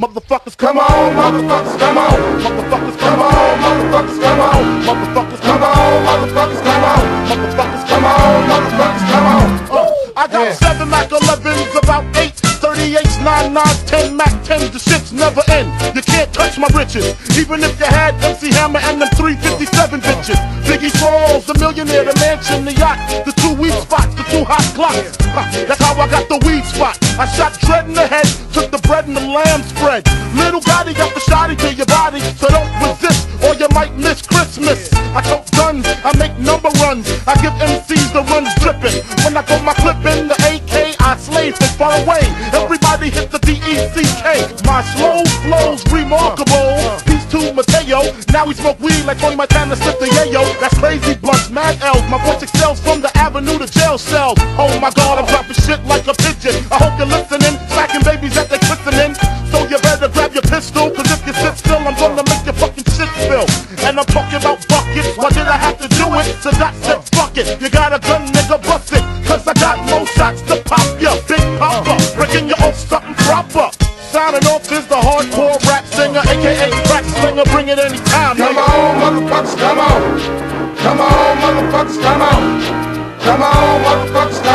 Motherfuckers, come on, motherfuckers, come on. Motherfuckers, come on, motherfuckers, come on. Motherfuckers, come on, motherfuckers, come on. Motherfuckers, come on, motherfuckers, come on. Uh, I got Yeah. seven Mac 11s, about eight 38s, 9 9s, 10 Mac 10s. The shits never end. You can't touch my riches. Even if you had MC Hammer and them 357 bitches. Biggie Smalls, the millionaire, the mansion, the yacht, the two weak spots, the two hot clocks. That's how I got the weed spot. I shot dread in the head, took the bread and the lamb spread. Little Gotti got the shotty to your body, so don't resist or you might miss Christmas. I tote guns, I make number runs, I give MCs the runs dripping. When I throw my clip in the AK, I slay from far away. Everybody hit the D-E-C-K. My slow flow's remarkable. Peace to Mateo, now we smoke weed like Tony Montana sip the yayo. That's crazy blunts, mad L's. My voice excels from the avenue to jail cells. Oh my god, I'm dropping shit like a spill. And I'm talking about buckets, why did I have to do it? So that said, fuck it, you got a gun, nigga, bust it. Cause I got more shots to pop ya, big papa. Uh. Breaking you off something proper. Signing off is the hardcore rap singer, aka crack slinger, bring it anytime. Come nigga. Come on, motherfuckers, come on. Come on, motherfuckers, come on. Come on, motherfuckers, come on.